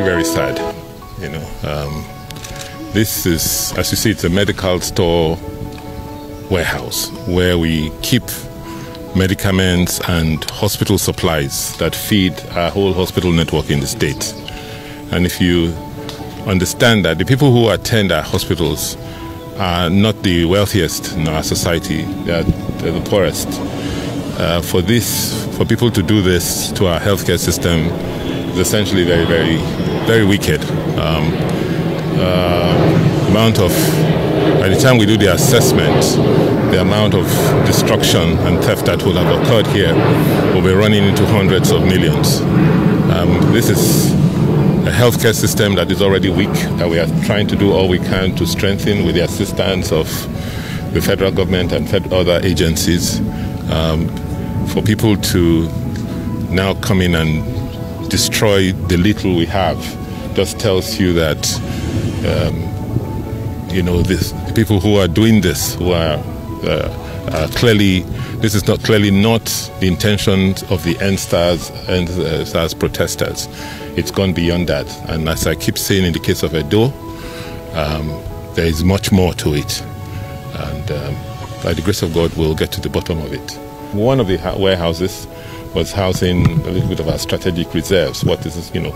very, very sad. You know, um, this is, as you see, it's a medical store warehouse where we keep medicaments and hospital supplies that feed our whole hospital network in the state. And if you understand that the people who attend our hospitals are not the wealthiest in our society, they are, they're the poorest. Uh, for this, for people to do this to our healthcare system is essentially very, very, very wicked. Um, uh, amount of, by the time we do the assessment, the amount of destruction and theft that will have occurred here will be running into hundreds of millions. Um, this is a healthcare system that is already weak, that we are trying to do all we can to strengthen with the assistance of the federal government and other agencies. Um, for people to now come in and destroy the little we have just tells you that um, you know this, people who are doing this who are, uh, clearly this is not clearly not the intention of the EndSARS and uh, protesters. It's gone beyond that, and as I keep saying in the case of Edo, um, there is much more to it, and um, by the grace of God, we'll get to the bottom of it. One of the warehouses was housing a little bit of our strategic reserves. What is, you know,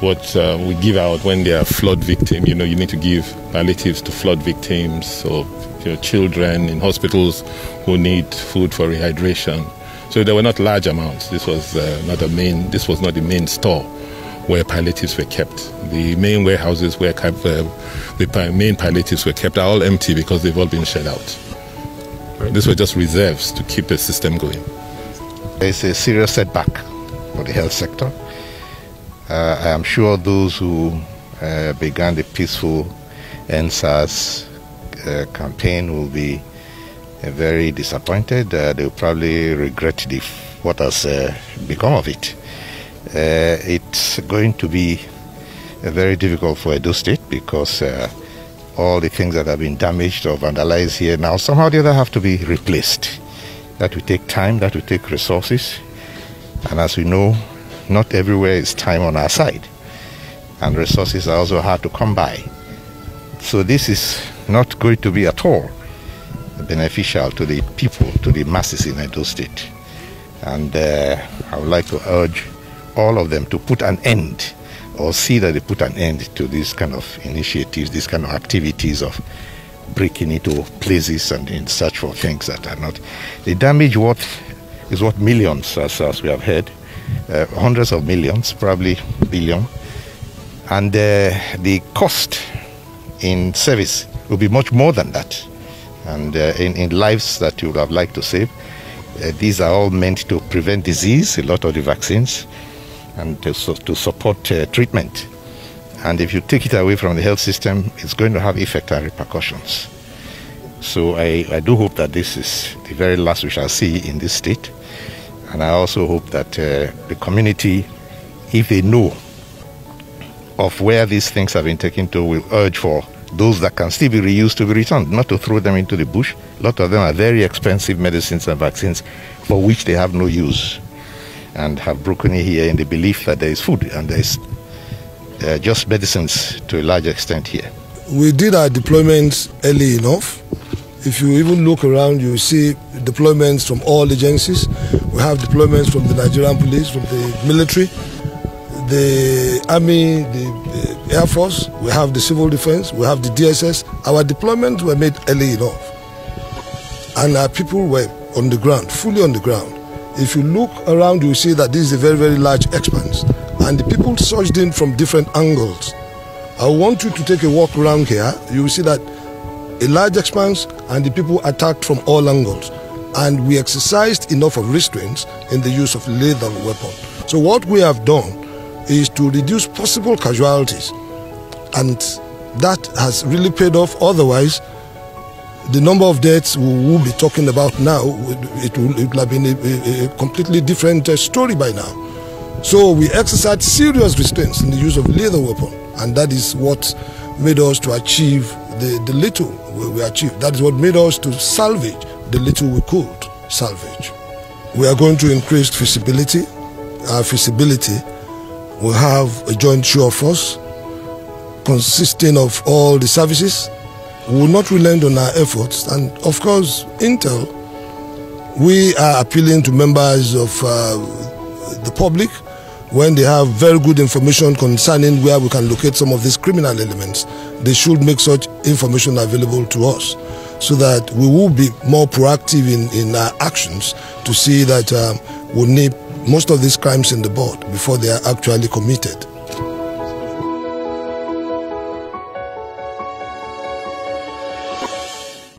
what uh, we give out when they are flood victims. You know, you need to give palliatives to flood victims or you know, children in hospitals who need food for rehydration. So there were not large amounts. This was uh, not a main. This was not the main store where palliatives were kept. The main warehouses where kept, uh, the main palliatives were kept are all empty because they've all been shed out. These were just reserves to keep the system going. It's a serious setback for the health sector. Uh, I am sure those who uh, began the peaceful EndSARS uh, campaign will be uh, very disappointed. Uh, they will probably regret the, what has uh, become of it. it's going to be very difficult for Edo State because all the things that have been damaged or vandalized here now somehow or the other have to be replaced. That will take time, that will take resources. And as we know, not everywhere is time on our side. And resources are also hard to come by. So this is not going to be at all beneficial to the people, to the masses in Edo State. And uh, I would like to urge all of them to put an end or see that they put an end to these kind of initiatives, these kind of activities of breaking into places and in search for things that are not. The damage what is what millions, as, as we have heard, uh, hundreds of millions, probably billion, and uh, the cost in service will be much more than that. And uh, in, in lives that you would have liked to save, uh, these are all meant to prevent disease, a lot of the vaccines and to, to support uh, treatment. And if you take it away from the health system, it's going to have effect and repercussions. So I, I do hope that this is the very last we shall see in this state. And I also hope that uh, the community, if they know of where these things have been taken to, will urge for those that can still be reused to be returned, not to throw them into the bush. A lot of them are very expensive medicines and vaccines for which they have no use and have broken here in the belief that there is food and there is uh, just medicines to a large extent here. We did our deployments early enough. If you even look around, you see deployments from all agencies. We have deployments from the Nigerian police, from the military, the army, the, the air force. We have the civil defense. We have the DSS. Our deployments were made early enough, and our people were on the ground, fully on the ground. If you look around, you see that this is a very, very large expanse. And the people surged in from different angles. I want you to take a walk around here. You will see that a large expanse and the people attacked from all angles. And we exercised enough of restraints in the use of lethal weapon. So what we have done is to reduce possible casualties. And that has really paid off. Otherwise, the number of deaths we will be talking about now, it will have been a, a completely different uh, story by now. So we exercised serious restraints in the use of lethal weapon, and that is what made us to achieve the, the little we achieved. That is what made us to salvage the little we could salvage. We are going to increase feasibility, our feasibility we have a joint show of force consisting of all the services. We will not relent on our efforts. And of course, Intel, we are appealing to members of uh, the public when they have very good information concerning where we can locate some of these criminal elements. They should make such information available to us so that we will be more proactive in, in our actions to see that um, we nip most of these crimes in the bud before they are actually committed.